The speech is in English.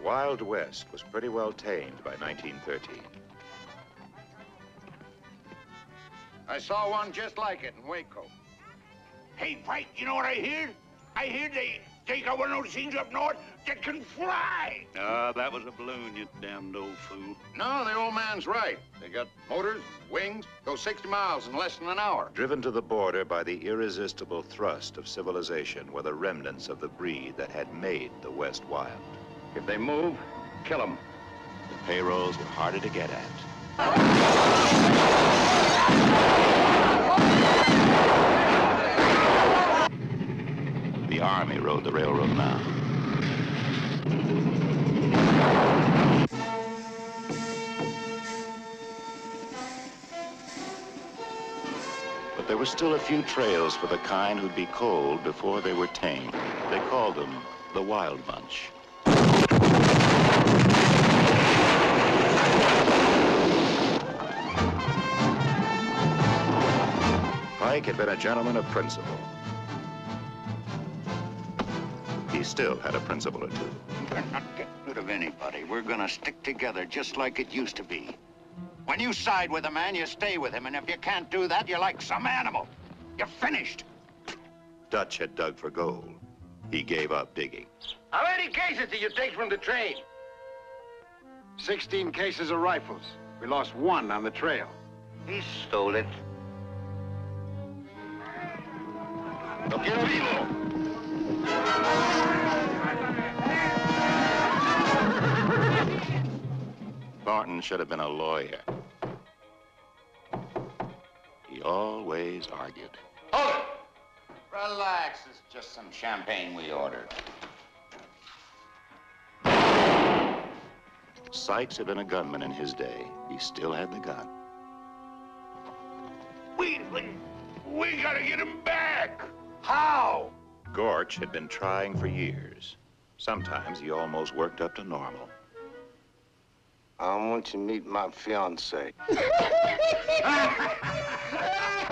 The Wild West was pretty well tamed by 1913. I saw one just like it in Waco. Hey, Pike, you know what I hear? I hear they take out one of those things up north that can fly. Ah, that was a balloon, you damned old fool. No, the old man's right. They got motors, wings, go 60 miles in less than an hour. Driven to the border by the irresistible thrust of civilization were the remnants of the breed that had made the West wild. If they move, kill them. The payrolls were harder to get at. The Army rode the railroad now. But there were still a few trails for the kind who'd be cold before they were tame. They called them the Wild Bunch. Pike had been a gentleman of principle. He still had a principle or two. We're not getting rid of anybody. We're gonna stick together just like it used to be. When you side with a man, you stay with him, and if you can't do that, you're like some animal. You're finished. Dutch had dug for gold. He gave up digging. How many cases did you take from the train? 16 cases of rifles. We lost one on the trail. He stole it. No! Thornton should have been a lawyer. He always argued. Hold it! Relax, it's just some champagne we ordered. Sykes had been a gunman in his day. He still had the gun. We, we, we gotta get him back. How? Gorch had been trying for years. Sometimes he almost worked up to normal. I want you to meet my fiance.